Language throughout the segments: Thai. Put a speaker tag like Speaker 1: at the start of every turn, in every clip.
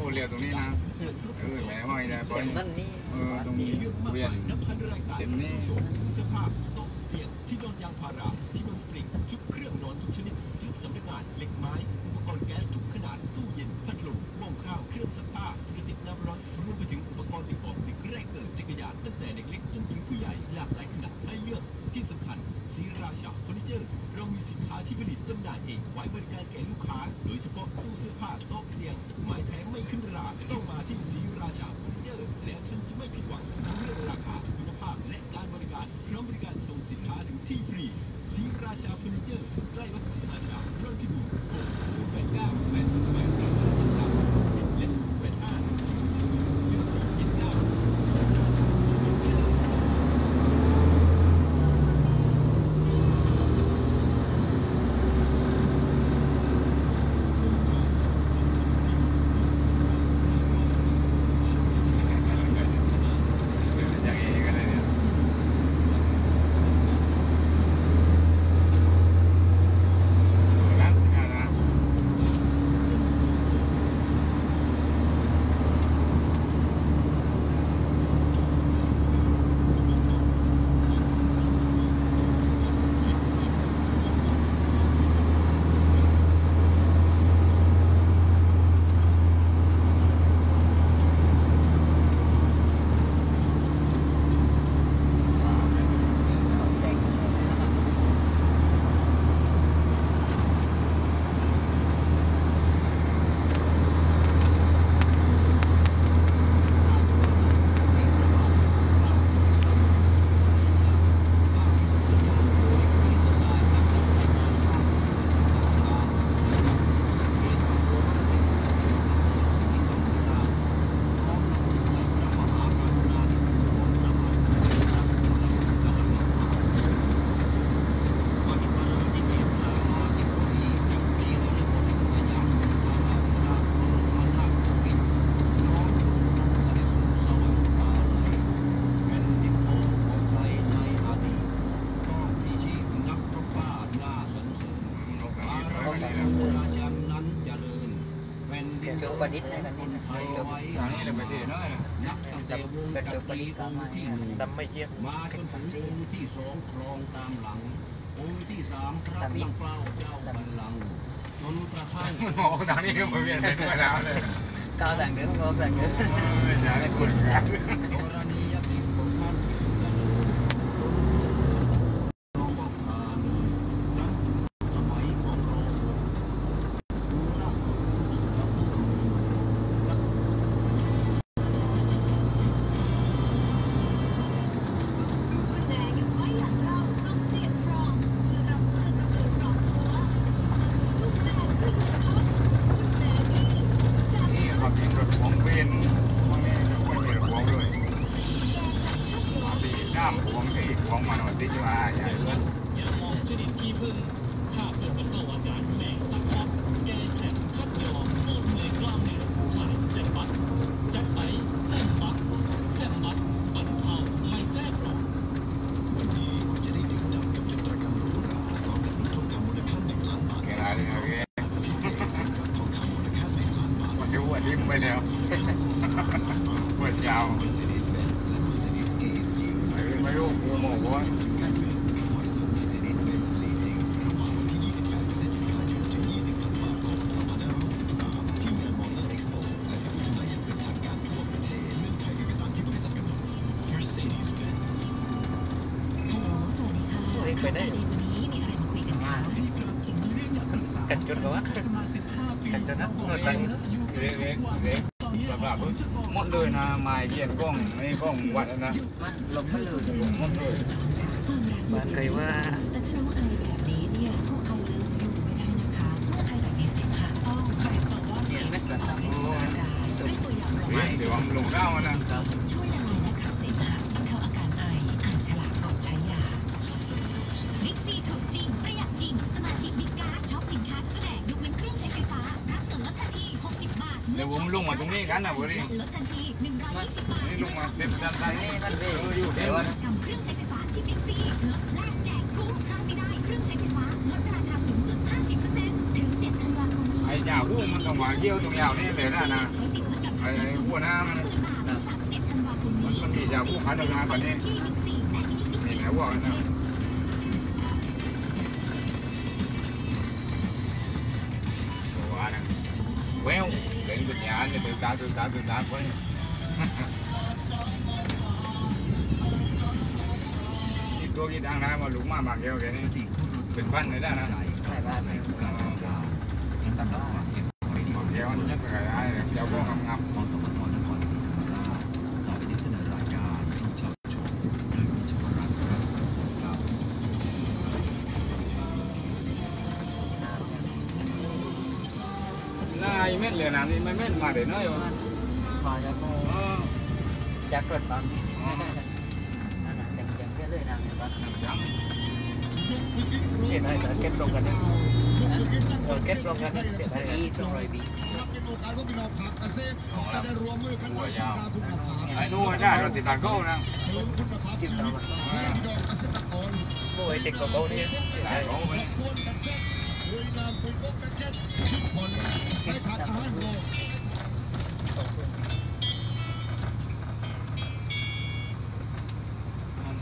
Speaker 1: อ้เรียวตรงนี้นะเออแหมไม่ได้ปอย
Speaker 2: นั่นนี่
Speaker 1: เออตรงนี้เวียนเต็มนี่
Speaker 3: ซีราชาเฟอร์นิเจอร์ใกล้วัดศรีราชาร่อนพิบูลโทร0 8 9 8 8 8 9 3และ0 8 5 4 1 4 7 9ซีราชาเฟอร์นิเจอร์
Speaker 1: อย่างนี้ก็ได้เนี่ยนะนะ
Speaker 2: เกี่ยวกับประดิษฐ์ในกันนี่นะเกี่ยวกับ
Speaker 1: อย่างนี้เราไปที่น้อยนะ
Speaker 3: จบตั้งแต่วง
Speaker 2: เป็น
Speaker 3: จั
Speaker 2: เกี่ยว
Speaker 3: ก
Speaker 2: กับประดิษฐ์ตามมา
Speaker 3: ค์ที่
Speaker 2: เนี่ย
Speaker 3: หนึ่ง
Speaker 4: ดำไม่เจี๊ยบ
Speaker 3: มาจนถึงองค์ที่สองครองตามหลังองค์ที่สามพระนั่งเฝ้าเจ้าบัลลังก์จนกระทั่ง
Speaker 1: มอ้ทางนี้ก็มาเวียนเป็นมาแล้วเลย
Speaker 2: ก้าวต่างเดิมก้าวต่างเดิม
Speaker 1: ไม่คุ้นกัน
Speaker 3: กรณียกิจของท่านดำเนินรองบอกผ่านนั้นสมัยของเราดูราชสุภาพบุรุษและ
Speaker 5: คุณแดงยังไม่อยากเล่าต้องเตรียมพร้อมเพื่อรับมือกับเรื่องรอบตัวลูกแดงคือลูกท็อปลูกแดงนี่แซ่บ
Speaker 1: นี่ความจริงรถของเวียนวันนี้เราควรมีรถของด้วย มาปีน้ำของที่ของมันวันที่จะมาใหญ่เลย
Speaker 6: อย่ามองชนิดขี้ผึ้งถ้าเกิดบรรเทาอาการแฝงซักฟอกแก้แผลคัดยอปวดเมื่อยกล้ามเนื้อชายเส้นบักจัดไปเส้นบักเส้นบักบรรเทาไม่แทรกหรอก
Speaker 3: วันนี้คุณจะได้ดื่มด่ำกับยนตรกรรมหรูหราพร้อมกับลุ้นทองคำมูลค่าหนึ่งล้านบาท
Speaker 1: แกอะไรเนี่ยแก
Speaker 3: พิเศษกับทองคำมูลค่าหนึ่งล้านบาท
Speaker 1: วันนี้วันนี้ไปแล้ว
Speaker 3: ปวันยาว ไขเป็นไปตามที่บริษัทกำหนด Mercedes-Benz
Speaker 5: ฮัลโหลสวัสดีค่ะ
Speaker 4: เฮ้ยไปได้
Speaker 5: วันนี้มีอะไรมาคุยกันคะ
Speaker 3: พี่ครับผมมีเรื่องอยากปรึกษา
Speaker 4: กันจนกับว่า
Speaker 3: กันมา15ปี
Speaker 4: กันจนนะ
Speaker 3: เรา
Speaker 4: หนวดตัง
Speaker 1: เล็กเล็กเล็ก ปลาปลาเพิ่งหมดเลยนะไม้เยียนกล้องไม่กล้องวัดนะ
Speaker 2: มันลมมันลื่น
Speaker 1: หมดเลย
Speaker 5: ความรัก
Speaker 4: บ้านเคยว่า
Speaker 5: แต่ถ้าน้องไอแบบนี้เนี่ยพวกไอเลิฟอยู่ไม่ได้
Speaker 1: นะ
Speaker 5: คะเมื่อไดี๋ยว
Speaker 1: ผมลงมาตรงนี้กันนะบุรี
Speaker 5: ลดทันที120บาท
Speaker 1: นี่ลงมาเต็มด้านใต้
Speaker 2: นี่
Speaker 1: นี่
Speaker 2: มันเว
Speaker 1: เอออยู่
Speaker 2: เดี๋
Speaker 1: เดี๋
Speaker 2: ย
Speaker 1: ยวว
Speaker 5: กิจกรรมเครื่องใช้ไฟฟ้าที่บิ๊กซีลดแรกแจกคุ้มพลาดไม่ได้เครื่องใช้ไฟฟ้าลดราคาสูงสุด 50%ถึง7ธันวาคมนี้
Speaker 1: ไอ้ใจยาวผู้มันต้องมาเกี่ยวตรงยาวนี่เลยนะนะ
Speaker 5: ใช้สิทธิ์เหมือนกับ
Speaker 1: ไอ้ไอ้หัวหน้ามัน
Speaker 5: 31ธันวาคม
Speaker 1: มัน
Speaker 5: นี้
Speaker 1: มันมียาวผู้ขันตรงงานแบบนี้
Speaker 5: ที่บิ๊กซีและที่บิ๊ก
Speaker 1: นี่แหละว่านะาเนี่ยตื่นตาตื่นตาตื่นตาไปอีกตัวกี่ดังนะมาลุกมา นายเม็
Speaker 3: ด
Speaker 1: เลยนะนี่ไม่เม็ดมาแต่น้อยวะ
Speaker 2: มาจากโม
Speaker 1: อ๋อ
Speaker 2: จากรถปั๊มนั่นน่ะจังจังแค่เลยนะเห็นปะ
Speaker 1: ยัง
Speaker 2: เสียดายแต่เก็บลงกันเนี่ยเออเก็บลงกันเนี่ยเสียดายอีตรงรอยบี
Speaker 4: ครับเป็นโอกาสของพี่น้องภาคเกษตร
Speaker 1: ของ
Speaker 4: จะ
Speaker 1: เรา
Speaker 4: ได้รวมมือกัน
Speaker 1: หัวยาว
Speaker 4: สร้างคุณภาพ
Speaker 1: ไอ้นู่นได้รถติดตัดเข้านะ
Speaker 4: เสริมคุณภาพชีวิตให้พี่น้องเกษตรกร
Speaker 2: โอ้ยเจ็กกว่าเขาเนี่ยเสีย
Speaker 1: ได้
Speaker 2: ดาย
Speaker 1: เขาไป
Speaker 4: ควรกันเซ็ตโดย นามปุ๋ยกบกระเจ็ดชุดผลไปถักอาหารโลก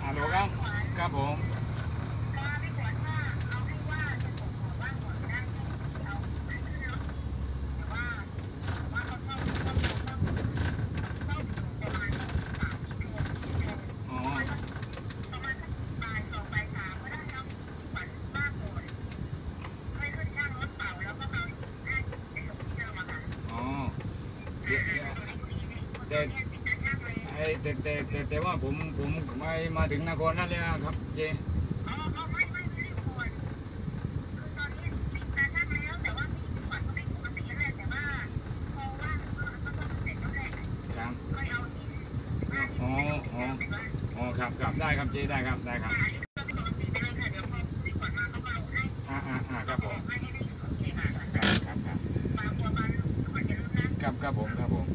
Speaker 1: อ่าดูครับครับผมอ๋ออ๋อแต่ไอ้ แต่แต่แต่แต่ว่าผมผมไม่มาถึงนครนั่นเลยนะครับเจครับอ๋ออ๋ออ๋อครับครับได้ครับเจได้ครับได้ครับ อ่าอ่าอ่าครับผมครับครับครับครับครับผมครับผม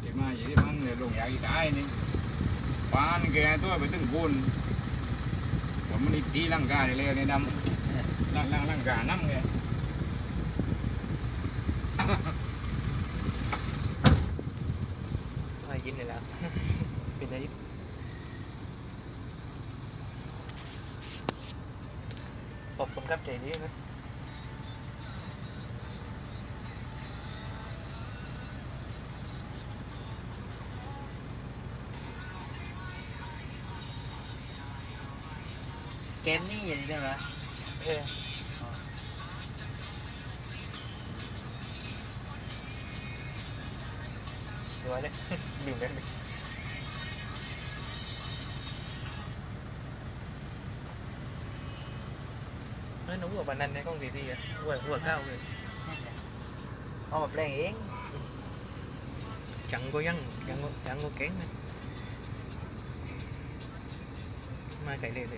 Speaker 1: ที่มาอย่างที่มันเนี่ยลงอยากอีกได้นี่ปานแกตัวไปตึ้งกุนผมมันอีตีร่างกายเลยในดำร่างร่างร่างกายน้ำไง
Speaker 2: ไม่กินเลยแล้วเป็นไรขอบคุณครับใจดีนี่อ องทีทีอะหัวหัวเก้าเลยเอาแบบแรงเอง chẳng có dân chẳng có chẳng có kén nữa mai cậy lên đi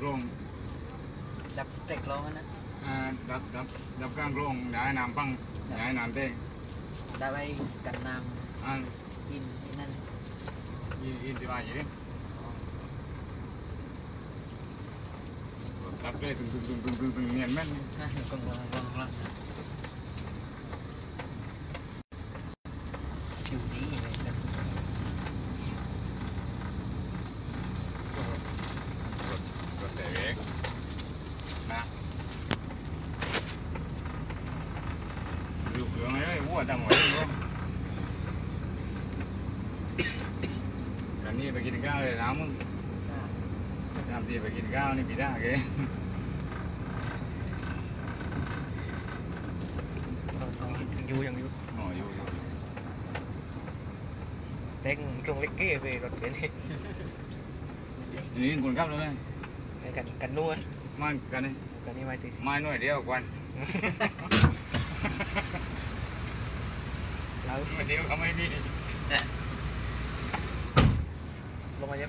Speaker 1: cái thì càng rong
Speaker 2: ดับเตะร้องนะ
Speaker 1: à, đập đập đập càng rong đã làm băng đã làm tên
Speaker 2: ได้ไปกันน้
Speaker 1: à ำ
Speaker 2: อินอินนั่น
Speaker 1: in in thì bài gì đấy đập đây từng từng từng từng từng từng nghiền mất
Speaker 2: นะกองกองกองกองผิวดีเลยนะ
Speaker 1: rồi ว่าจังหวะนี้กันนี้ไปกินข้าวเลยน้ำมึงน้ำที่ไปกินข้าวนี่ปีหน้าแก
Speaker 2: ยังอยู่ยังอยู่
Speaker 1: อ๋ออยู่ อยู่
Speaker 2: เต็งตรงเล็